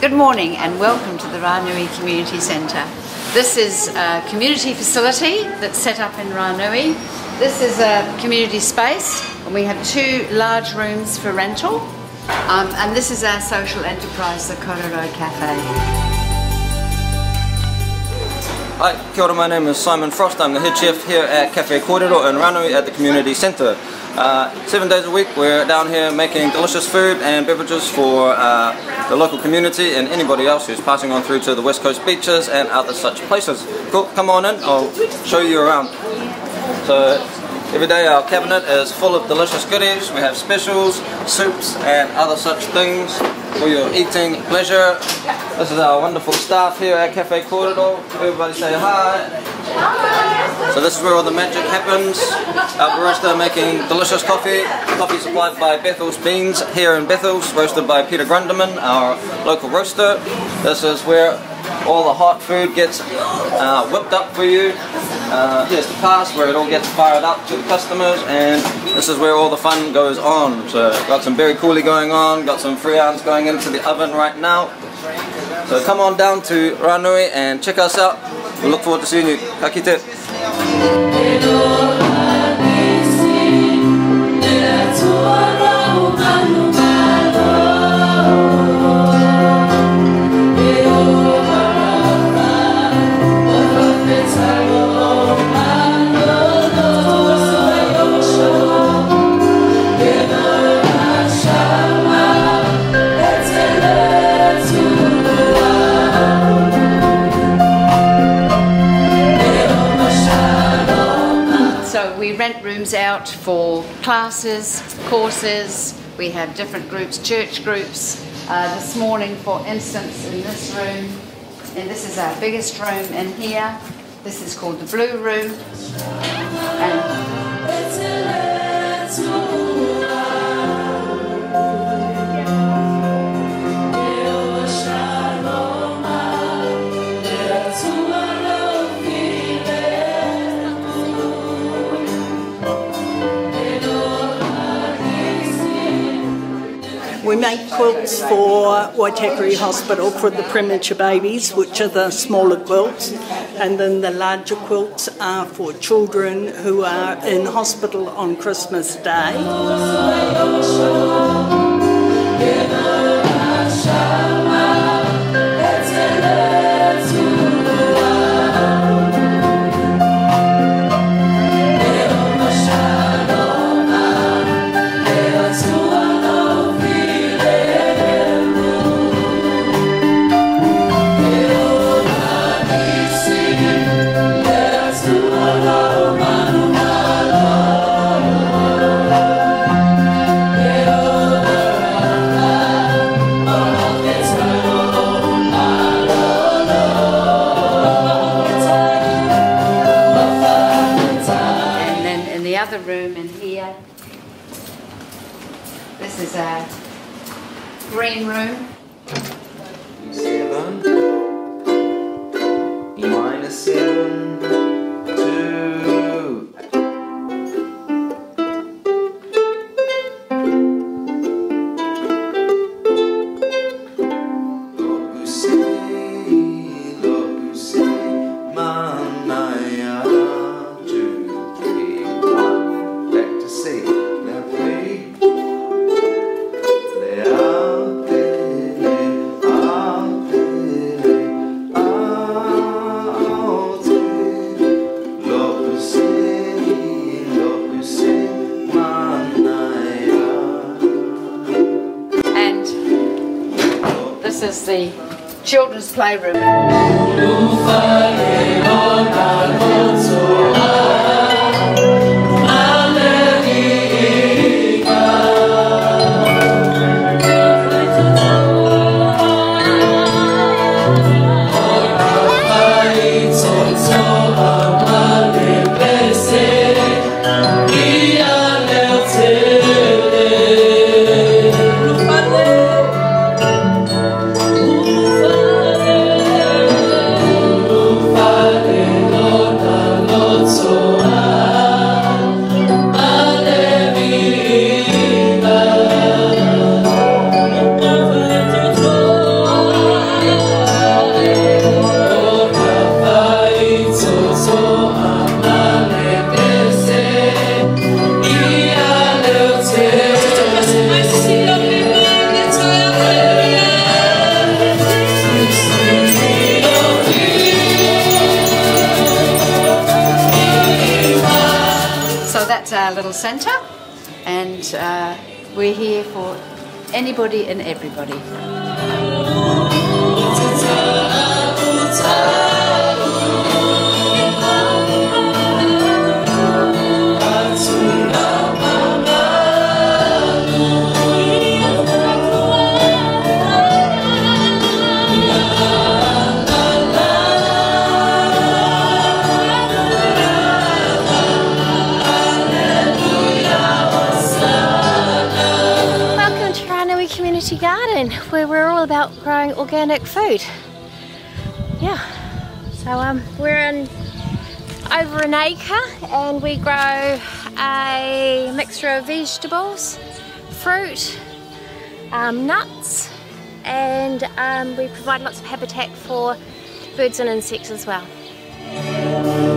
Good morning and welcome to the Ranui Community Centre. This is a community facility that's set up in Ranui. This is a community space and we have two large rooms for rental um, and this is our social enterprise, the Korero Cafe. Hi, kia ora, my name is Simon Frost. I'm the head chef here at Cafe Korero in Ranui at the Community Centre. Uh, seven days a week we're down here making delicious food and beverages for uh, the local community and anybody else who's passing on through to the west coast beaches and other such places. Cool, come on in, I'll show you around. So every day our cabinet is full of delicious goodies. We have specials, soups and other such things for your eating pleasure. This is our wonderful staff here at Cafe Korero. Everybody say hi. So this is where all the magic happens. Our barista making delicious coffee. Coffee supplied by Bethel's Beans here in Bethel's, roasted by Peter Grundeman, our local roaster. This is where all the hot food gets uh, whipped up for you. Uh, here's the pass where it all gets fired up to the customers and this is where all the fun goes on. So got some berry coulis going on, got some friands going into the oven right now. So come on down to Ranui and check us out. We look forward to seeing you. Ka kite. Rooms out for classes, courses, we have different groups, church groups. Uh, this morning, for instance, in this room, and this is our biggest room in here, this is called the Blue Room. And We make quilts for Waitakere Hospital for the premature babies, which are the smaller quilts, and then the larger quilts are for children who are in hospital on Christmas Day. Is a green room. The children's playroom. Ecological Centre, and uh, we're here for anybody and everybody. Where we're all about growing organic food. Yeah, so um, we're in over an acre and we grow a mixture of vegetables, fruit, um, nuts, and um, we provide lots of habitat for birds and insects as well.